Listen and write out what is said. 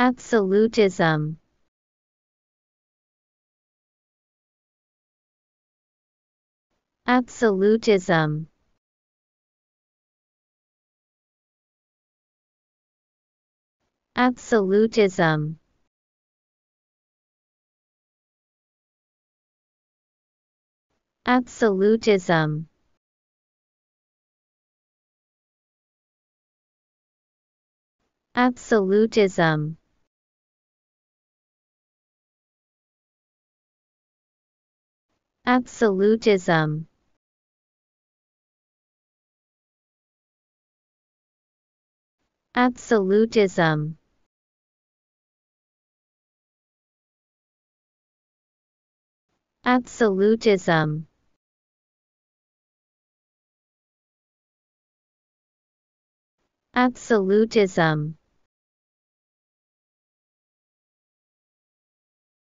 Absolutism. Absolutism. Absolutism. Absolutism. Absolutism Absolutism. Absolutism. Absolutism. Absolutism